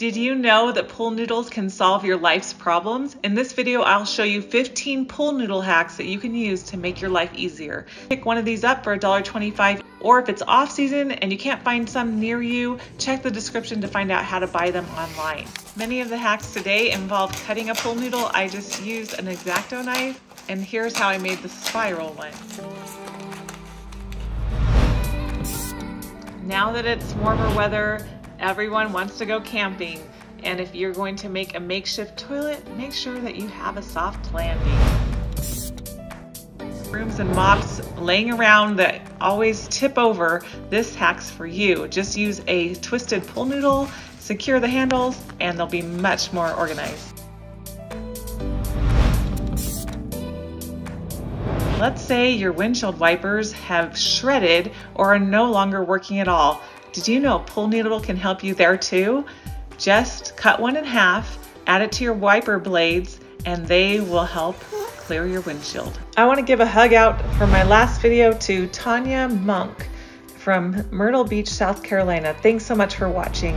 Did you know that pool noodles can solve your life's problems? In this video, I'll show you 15 pool noodle hacks that you can use to make your life easier. Pick one of these up for $1.25 or if it's off season and you can't find some near you, check the description to find out how to buy them online. Many of the hacks today involve cutting a pool noodle. I just used an X-Acto knife and here's how I made the spiral one. Now that it's warmer weather, Everyone wants to go camping, and if you're going to make a makeshift toilet, make sure that you have a soft landing. Brooms and mops laying around that always tip over, this hack's for you. Just use a twisted pool noodle, secure the handles, and they'll be much more organized. Let's say your windshield wipers have shredded or are no longer working at all. Did you know pool noodle can help you there too? Just cut one in half, add it to your wiper blades, and they will help clear your windshield. I want to give a hug out for my last video to Tanya Monk from Myrtle Beach, South Carolina. Thanks so much for watching.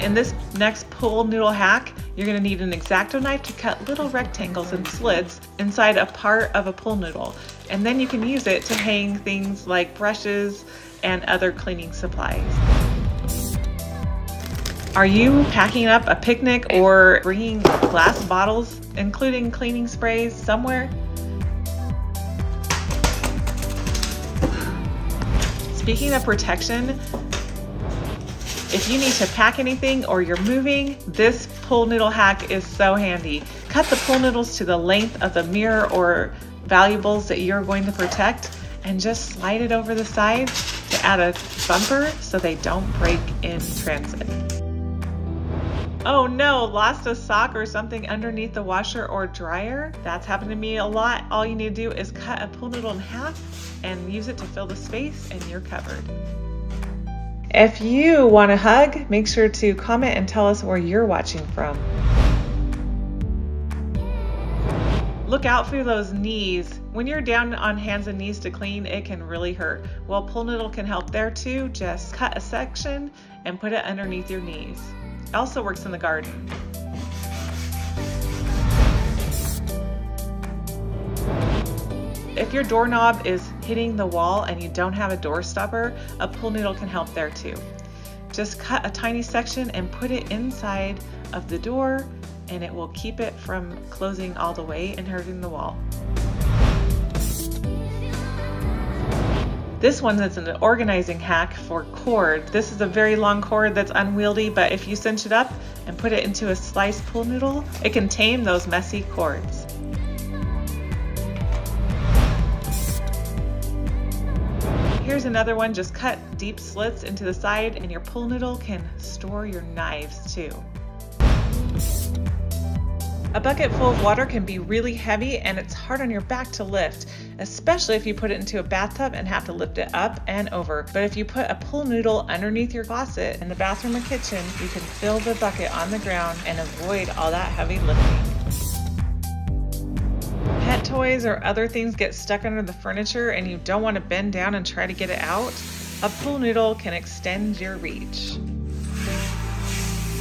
In this next pool noodle hack, you're gonna need an X-Acto knife to cut little rectangles and slits inside a part of a pool noodle. And then you can use it to hang things like brushes and other cleaning supplies. Are you packing up a picnic or bringing glass bottles, including cleaning sprays, somewhere? Speaking of protection, if you need to pack anything or you're moving, this pool noodle hack is so handy. Cut the pool noodles to the length of the mirror or valuables that you're going to protect and just slide it over the side to add a bumper so they don't break in transit. Oh no, lost a sock or something underneath the washer or dryer? That's happened to me a lot. All you need to do is cut a pool noodle in half and use it to fill the space and you're covered. If you want a hug, make sure to comment and tell us where you're watching from. Look out for those knees. When you're down on hands and knees to clean, it can really hurt. Well, pool noodle can help there too. Just cut a section and put it underneath your knees. It also works in the garden. If your doorknob is hitting the wall and you don't have a door stopper, a pool noodle can help there too. Just cut a tiny section and put it inside of the door and it will keep it from closing all the way and hurting the wall. This one is an organizing hack for cord. This is a very long cord that's unwieldy, but if you cinch it up and put it into a sliced pool noodle, it can tame those messy cords. Here's another one, just cut deep slits into the side and your pool noodle can store your knives too. A bucket full of water can be really heavy and it's hard on your back to lift, especially if you put it into a bathtub and have to lift it up and over. But if you put a pool noodle underneath your faucet in the bathroom or kitchen, you can fill the bucket on the ground and avoid all that heavy lifting toys or other things get stuck under the furniture and you don't want to bend down and try to get it out, a pool noodle can extend your reach.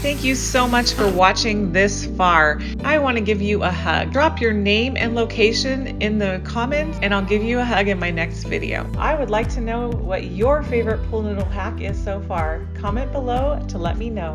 Thank you so much for watching this far. I want to give you a hug. Drop your name and location in the comments and I'll give you a hug in my next video. I would like to know what your favorite pool noodle hack is so far. Comment below to let me know.